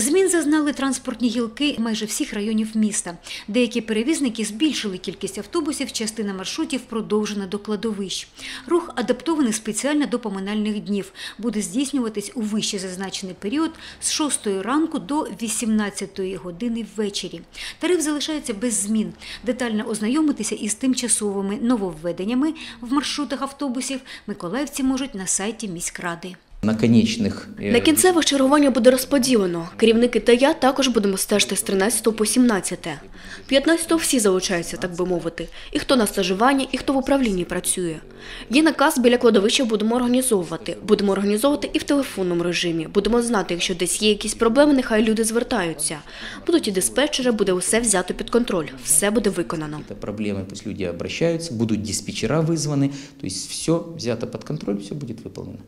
Змін зазнали транспортні гілки майже всіх районів міста. Деякі перевізники збільшили кількість автобусів, частина маршрутів продовжена до кладовищ. Рух адаптований спеціально до поминальних днів. Буде здійснюватись у вище зазначений період з 6 ранку до 18 години ввечері. Тариф залишається без змін. Детально ознайомитися із тимчасовими нововведеннями в маршрутах автобусів миколаївці можуть на сайті міськради. На конечних е, На кінцевих чергування буде розподілено. Керівники та я також будемо стежити з 13 по 17. 15 всі залучаються, так би мовити. І хто на стажуванні, і хто в управлінні працює. Є наказ біля кладовища будемо організовувати. Будемо організовувати і в телефонному режимі. Будемо знати, якщо десь є якісь проблеми, нехай люди звертаються. Будуть і диспетчери, буде усе взято під контроль. Все буде виконано. это проблемы, пусть люди обращаются, будут диспетчера вызваны, то есть все взято под контроль, все будет выполнено.